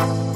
you